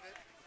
Elizabeth.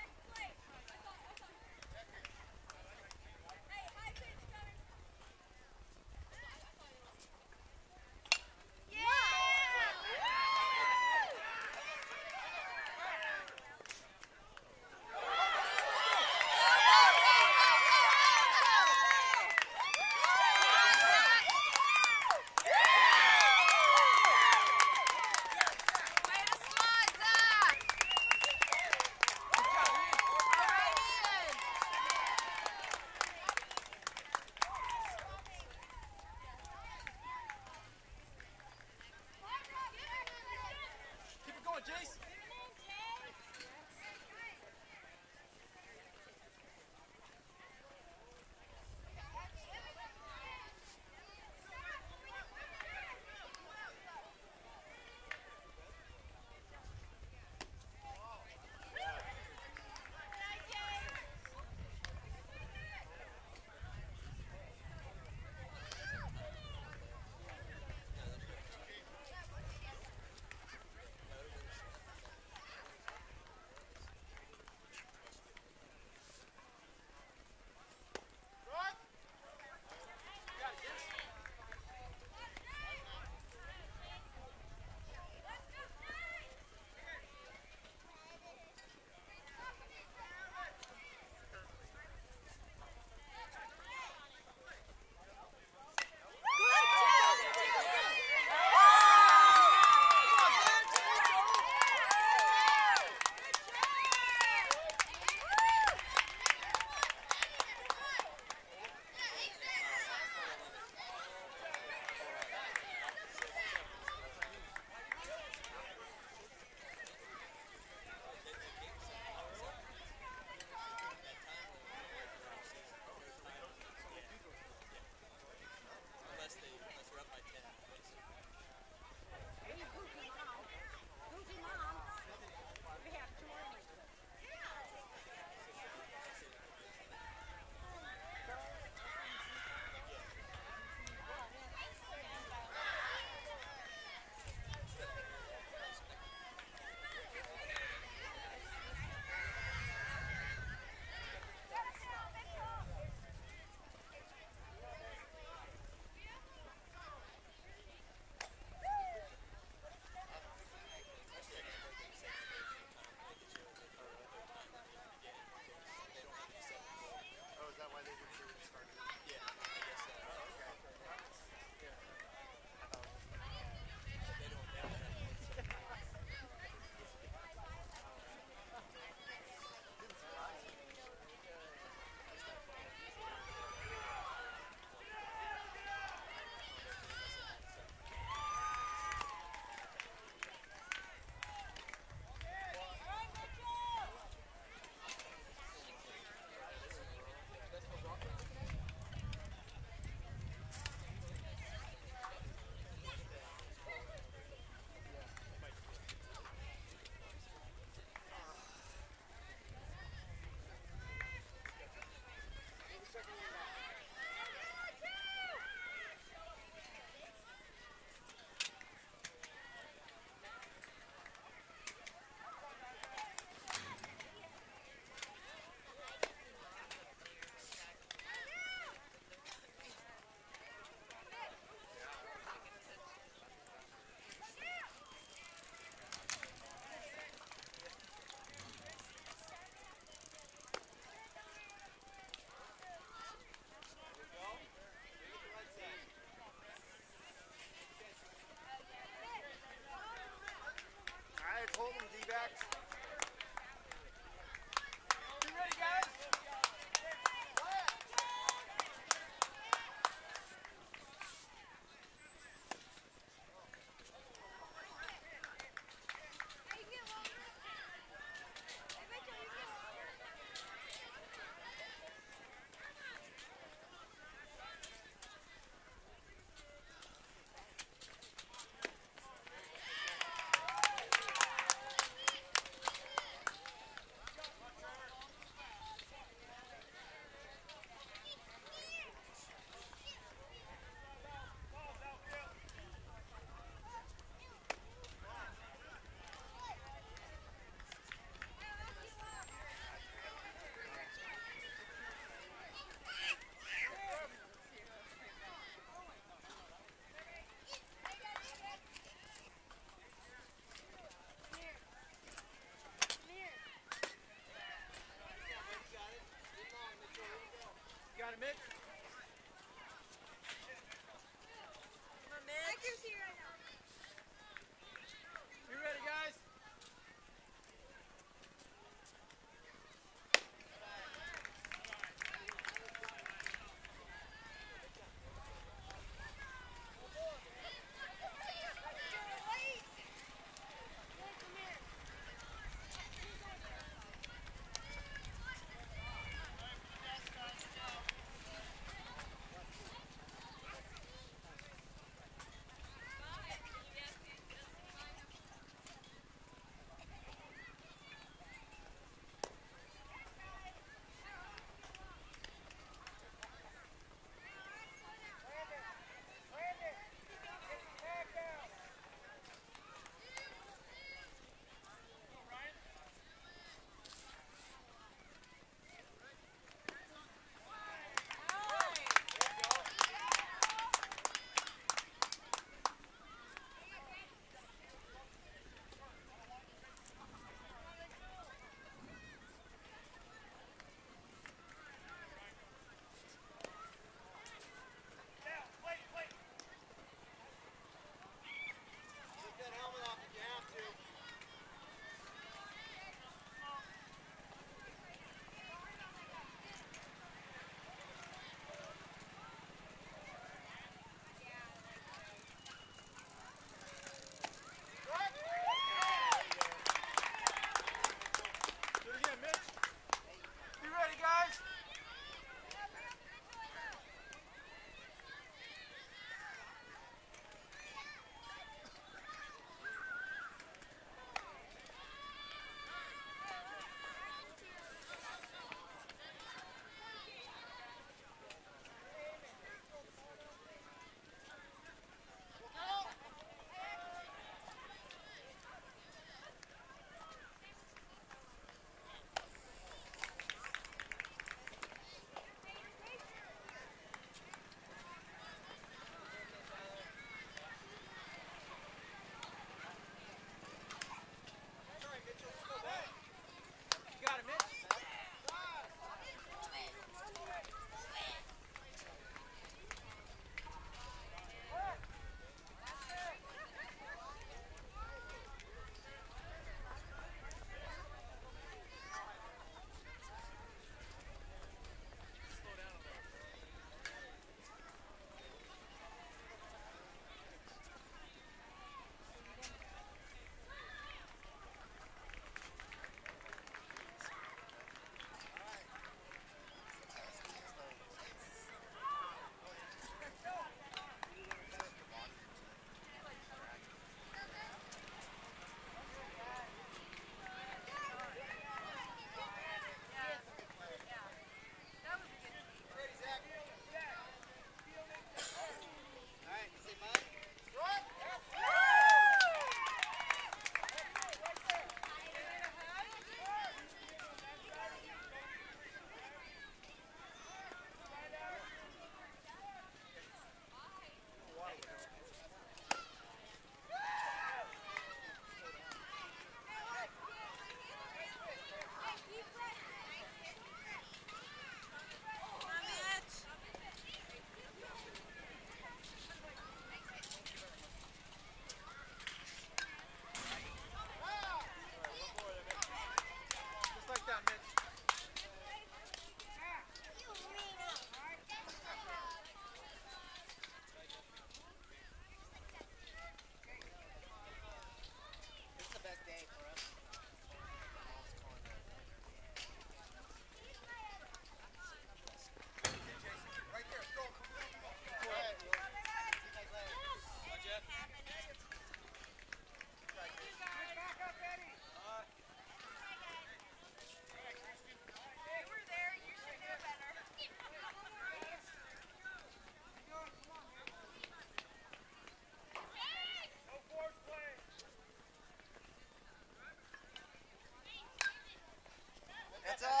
That's all.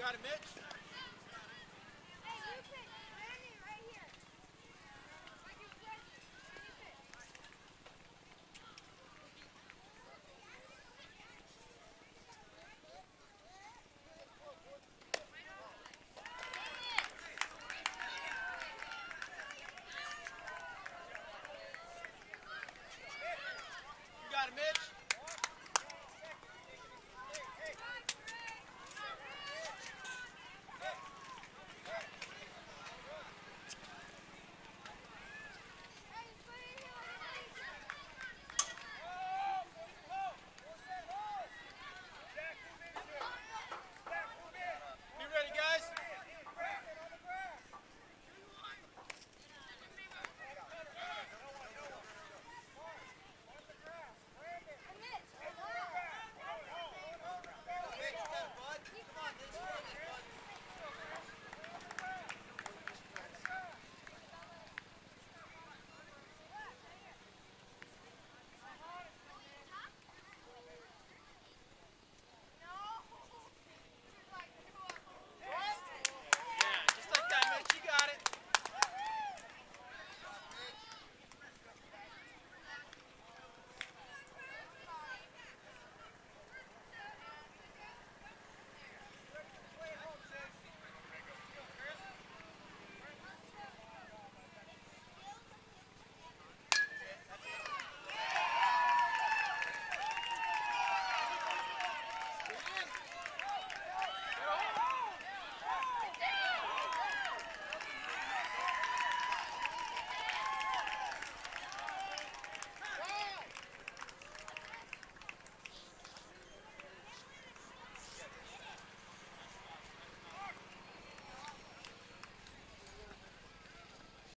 got it, Mitch?